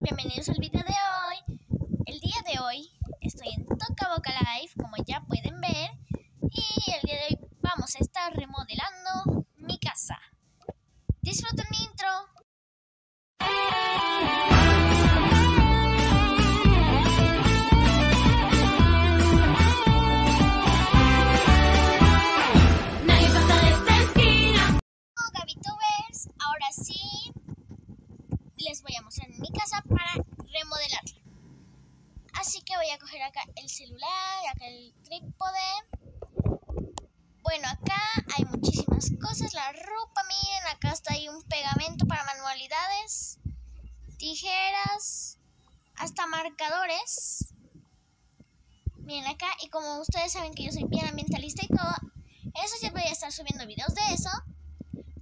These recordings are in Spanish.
Bienvenidos al video de hoy. El día de hoy estoy en Toca Boca Live, como ya pueden ver. Y el día de hoy vamos a estar remodelando mi casa. Disfruten mi intro. Les voy a mostrar mi casa para remodelarla. Así que voy a coger acá el celular, acá el trípode. Bueno, acá hay muchísimas cosas, la ropa, miren, acá está ahí un pegamento para manualidades, tijeras, hasta marcadores. Miren acá, y como ustedes saben que yo soy bien ambientalista y todo, eso sí voy a estar subiendo videos de eso.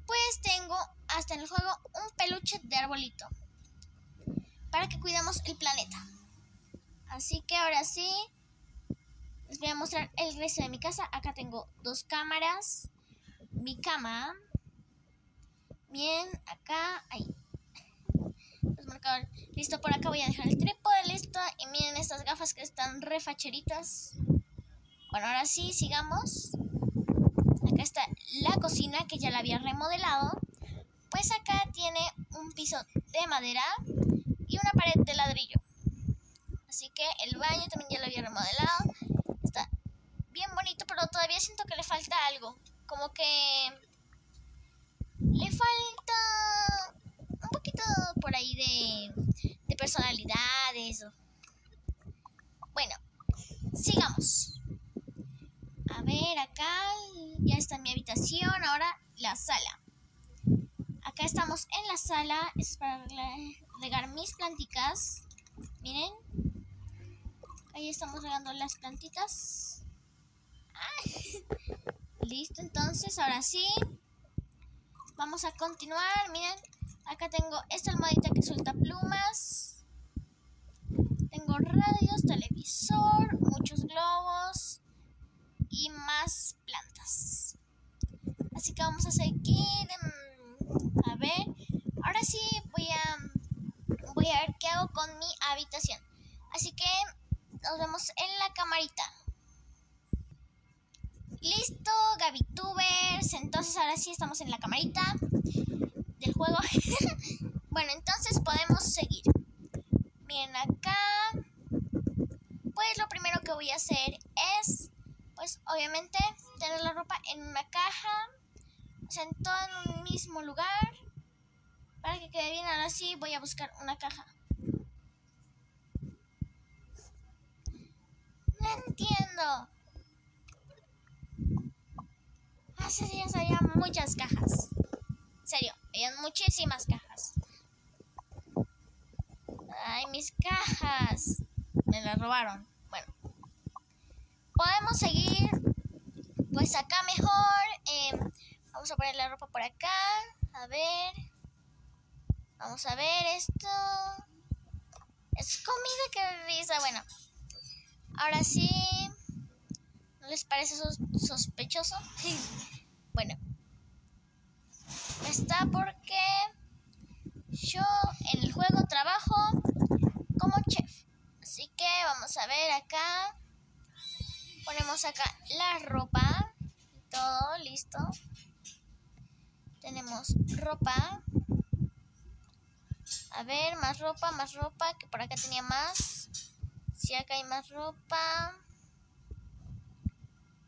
Pues tengo hasta en el juego un peluche de arbolito. Para que cuidemos el planeta. Así que ahora sí. Les voy a mostrar el resto de mi casa. Acá tengo dos cámaras. Mi cama. Bien, acá. Ahí. Los marcadores. Listo, por acá voy a dejar el trípode listo. Y miren estas gafas que están refacheritas. Bueno, ahora sí, sigamos. Acá está la cocina que ya la había remodelado. Pues acá tiene un de madera y una pared de ladrillo. Así que el baño también ya lo había remodelado. Está bien bonito, pero todavía siento que le falta algo. Como que le falta un poquito por ahí de, de personalidades. Bueno, sigamos. A ver, acá ya está mi habitación, ahora la sala. Acá estamos en la sala, es para reg- regar mis plantitas. Miren. Ahí estamos regando las plantitas. Ay. Listo, entonces, ahora sí. Vamos a continuar. Miren, acá tengo esta almohadita que suelta plumas. Tengo radios, televisor, muchos globos y más plantas. Así que vamos a seguir. A ver, ahora sí voy a voy a ver qué hago con mi habitación. Así que nos vemos en la camarita. Listo, Gabitubers. Entonces ahora sí estamos en la camarita del juego. bueno, entonces podemos seguir. Miren acá. Pues lo primero que voy a hacer es pues obviamente tener la ropa en una caja, o sea, en todo en un mismo lugar, que quede bien. Ahora sí voy a buscar una caja. No entiendo. Hace días había muchas cajas. En serio, habían muchísimas cajas. Ay, mis cajas. Me las robaron. Bueno podemos seguir pues acá mejor eh, vamos a poner la ropa por acá a ver vamos a ver esto. Es comida que risa bueno. Ahora sí. No les parece sos- sospechoso bueno. Está porque yo en el juego trabajo como chef. Así que vamos a ver acá. Ponemos acá la ropa. Todo listo. Tenemos ropa. A ver, más ropa, más ropa. Que por acá tenía más. Sí, acá hay más ropa.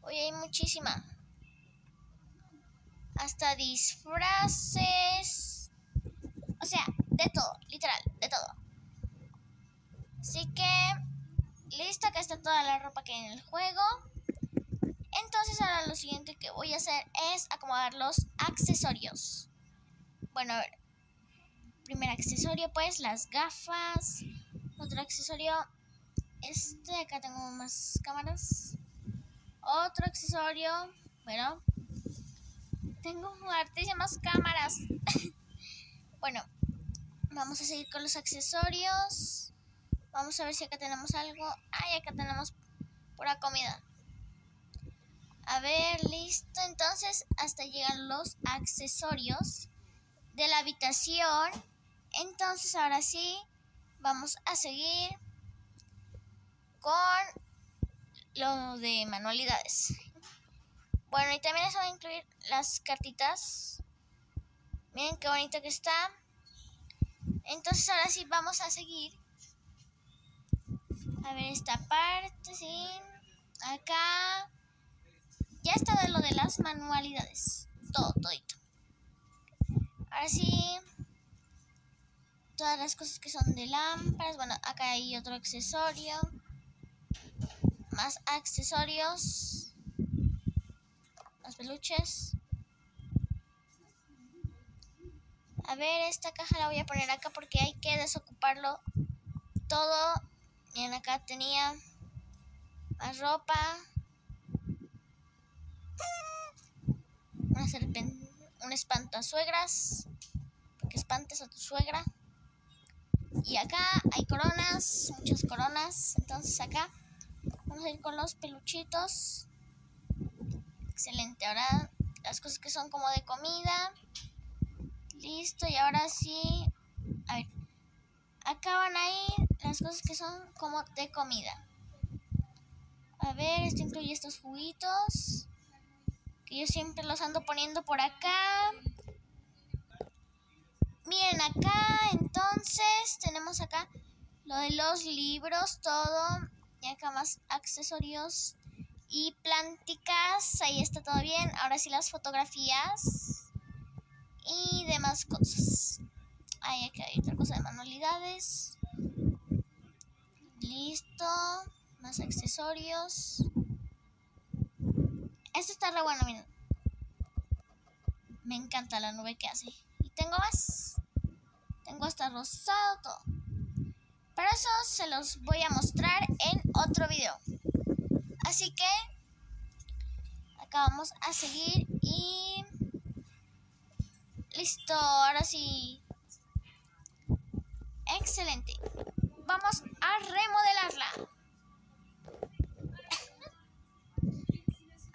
Hoy hay muchísima. Hasta disfraces. O sea, de todo, literal, de todo. Así que Listo, acá está toda la ropa que hay en el juego. Entonces ahora lo siguiente que voy a hacer es acomodar los accesorios. Bueno, a ver. Primer accesorio pues las gafas. Otro accesorio. Este, acá tengo más cámaras. Otro accesorio. Bueno. Tengo hartísimas cámaras. bueno. Vamos a seguir con los accesorios. Vamos a ver si acá tenemos algo. Ay, acá tenemos pura comida. A ver, listo. Entonces, hasta llegan los accesorios de la habitación. Entonces, ahora sí, vamos a seguir con lo de manualidades. Bueno, y también les voy a incluir las cartitas. Miren qué bonito que está. Entonces ahora sí vamos a seguir. A ver esta parte, sí. Acá. Ya está de lo de las manualidades. Todo, todito. Ahora sí. Todas las cosas que son de lámparas. Bueno, acá hay otro accesorio. Más accesorios. Los peluches. A ver, esta caja la voy a poner acá porque hay que desocuparlo todo. Miren, acá tenía más ropa. Una serpiente, un espantasuegras. Porque espantes a tu suegra. Y acá hay coronas, muchas coronas. Entonces acá vamos a ir con los peluchitos. Excelente. Ahora las cosas que son como de comida. Listo. Y ahora sí. A ver. Acá van a ir las cosas que son como de comida. A ver, esto incluye estos juguitos. Que yo siempre los ando poniendo por acá. Miren acá, entonces tenemos acá lo de los libros, todo. Y acá más accesorios y plánticas. Ahí está todo bien. Ahora sí las fotografías y demás cosas. Ahí acá hay otra cosa de manualidades. Listo. Más accesorios. Esto está re bueno, miren. Me encanta la nube que hace. Y tengo más. Tengo hasta rosado todo. Pero eso se los voy a mostrar en otro video. Así que acá vamos a seguir y listo, ahora sí. Excelente. Vamos a remodelarla.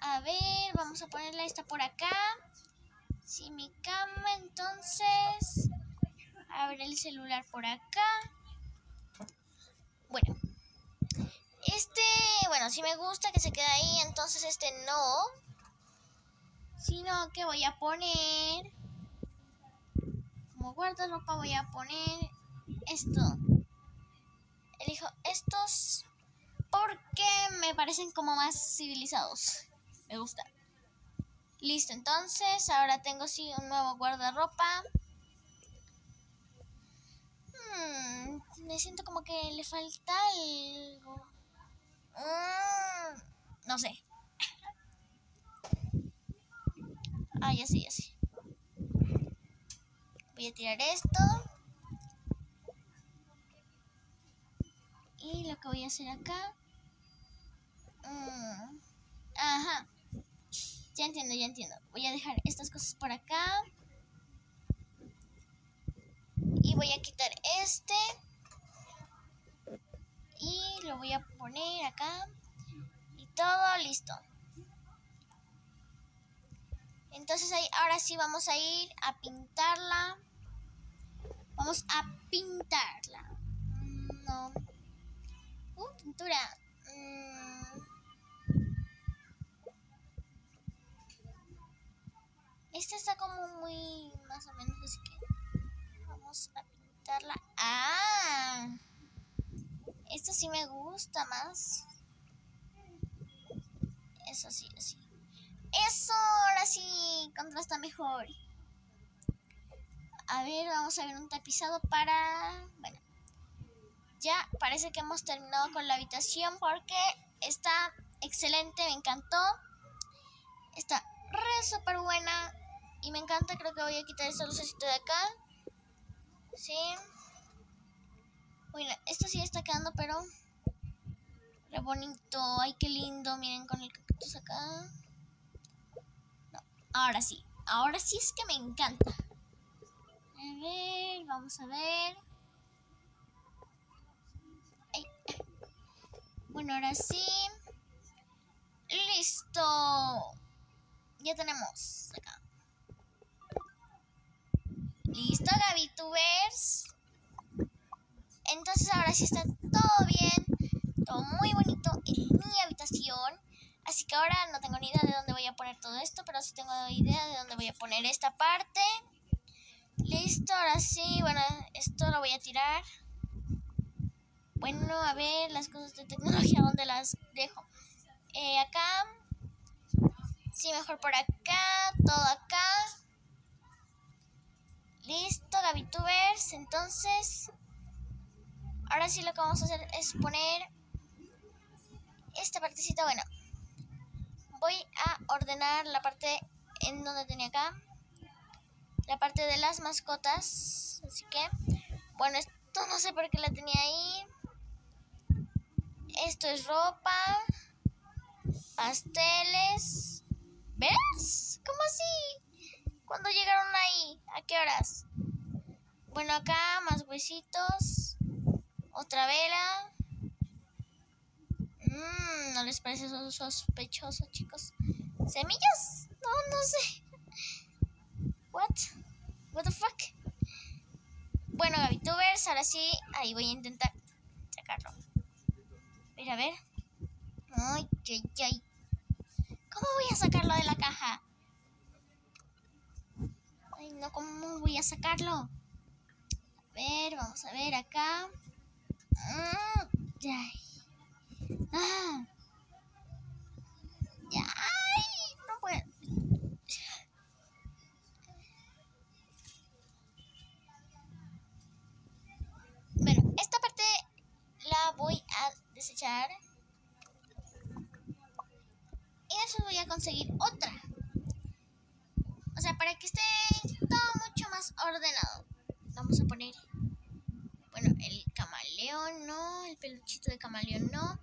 A ver, vamos a ponerla esta por acá. Si mi cama, entonces. Abre el celular por acá. Bueno. Este, bueno, si me gusta que se quede ahí, entonces este no. Sino que voy a poner. Como guardarropa voy a poner esto. Elijo estos porque me parecen como más civilizados. Me gusta. Listo, entonces ahora tengo sí un nuevo guardarropa. Hmm, me siento como que le falta algo. Mm, no sé. Ah, ya sé, ya sé. Voy a tirar esto. Y lo que voy a hacer acá. Mm, ajá. Ya entiendo, ya entiendo. Voy a dejar estas cosas por acá. Voy a quitar este. Y lo voy a poner acá. Y todo listo. Entonces ahí, ahora sí vamos a ir a pintarla. Vamos a pintarla. Mm, No. Uh, pintura. Esta está como muy más o menos así que vamos a pintarla. Ah, esta sí me gusta más. Eso sí, así. Eso ahora sí contrasta mejor. A ver, vamos a ver un tapizado para. Bueno, ya parece que hemos terminado con la habitación porque está excelente, me encantó. Está re súper buena y me encanta. Creo que voy a quitar esta lucecita de acá. Sí. Bueno, esto sí está quedando, pero re bonito. Ay, qué lindo. Miren con el cactus acá. No, ahora sí. Ahora sí es que me encanta. A ver, vamos a ver. Bueno, ahora sí. Listo. Ya tenemos acá. Listo, Gabitubers. Entonces sí está todo bien, todo muy bonito en mi habitación. Así que ahora no tengo ni idea de dónde voy a poner todo esto, pero sí tengo idea de dónde voy a poner esta parte. Listo, ahora sí, bueno, esto lo voy a tirar. Bueno, a ver las cosas de tecnología, ¿dónde las dejo? Eh, acá. Sí, mejor por acá, todo acá. Listo, GabyTubers. Entonces, ahora sí lo que vamos a hacer es poner esta partecita. Bueno, voy a ordenar la parte en donde tenía acá. La parte de las mascotas. Así que, bueno, esto no sé por qué la tenía ahí. Esto es ropa. Pasteles. ¿Ves? ¿Cómo así? ¿Cuándo llegaron ahí? ¿A qué horas? Bueno, acá más huesitos. Otra vela. Mmm, ¿no les parece sospechoso, chicos? ¿Semillas? No, no sé. What? What the fuck? Bueno, GabyTubers, ahora sí, ahí voy a intentar sacarlo. Mira, a ver. Ay, ay, ay. ¿Cómo voy a sacarlo de la caja? No, ¿cómo voy a sacarlo? A ver, vamos a ver acá. Ay. Ah. Ay, no puedo. Bueno, esta parte la voy a desechar. Y después voy a conseguir otra. O sea, para que esté todo mucho más ordenado. Vamos a poner, bueno, el camaleón, no, el peluchito de camaleón, no.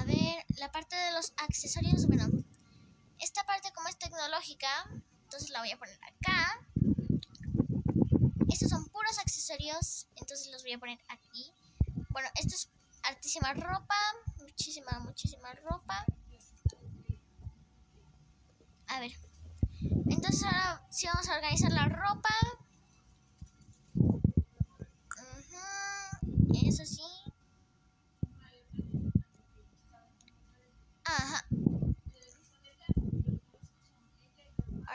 A ver, la parte de los accesorios, bueno, esta parte como es tecnológica, entonces la voy a poner acá. Estos son puros accesorios, entonces los voy a poner aquí. Bueno, esto es altísima ropa, muchísima, muchísima ropa. A ver, entonces ahora sí vamos a organizar la ropa. Eso sí.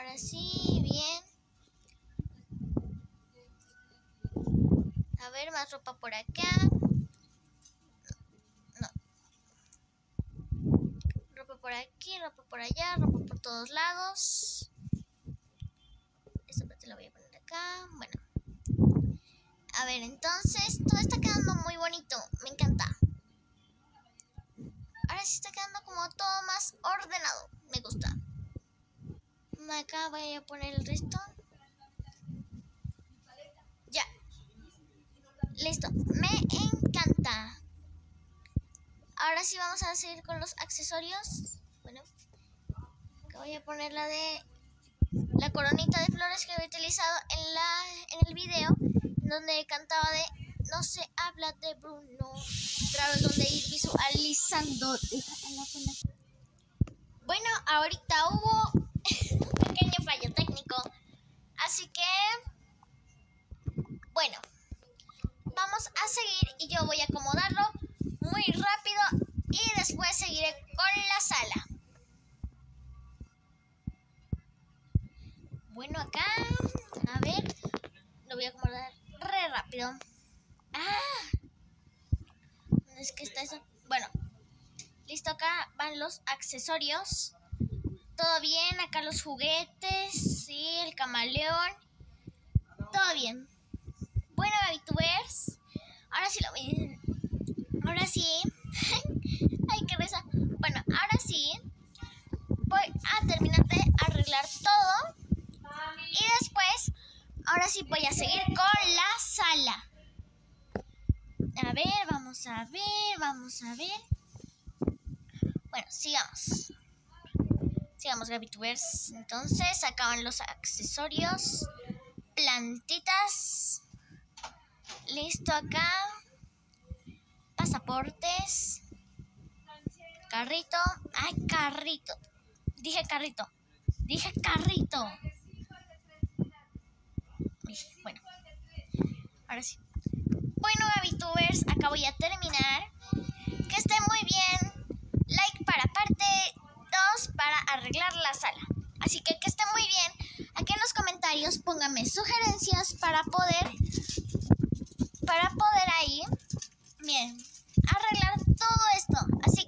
Ahora sí, bien. A ver, más ropa por acá. No. Ropa por aquí, ropa por allá, ropa por todos lados. Esta parte la voy a poner acá. Bueno. A ver, entonces todo está quedando muy bonito. Me encanta. Ahora sí está quedando como todo más ordenado. Acá voy a poner el resto. Ya. Listo. Me encanta. Ahora sí vamos a seguir con los accesorios. Bueno. Acá voy a poner la de la coronita de flores que había utilizado en la en el video donde cantaba de No se habla de Bruno. Travel donde ir visualizando. Bueno, ahorita hubo pequeño fallo técnico. Así que bueno, vamos a seguir y yo voy a acomodarlo muy rápido y después seguiré con la sala. Bueno, acá, a ver, lo voy a acomodar re rápido. Ah, ¿dónde es que está eso? Bueno, listo, acá van los accesorios. Todo bien, acá los juguetes, sí, el camaleón. Todo bien. Bueno, GabyTubers, ahora sí lo voy. Ahora sí. Ay, qué risa. Bueno, ahora sí. Voy a terminar de arreglar todo. Y después, ahora sí voy a seguir con la sala. A ver, vamos a ver, vamos a ver. Bueno, sigamos. Sigamos, GabyTubers. Entonces, acaban los accesorios. Plantitas. Listo acá. Pasaportes. Carrito. Ay, carrito. Dije carrito. Dije carrito. Bueno. Ahora sí. Bueno, GabyTubers, acá voy voy a terminar. Que esté muy bien. arreglar la sala. Así que que esté muy bien. Aquí en los comentarios pónganme sugerencias para poder, para poder ahí, bien, arreglar todo esto. Así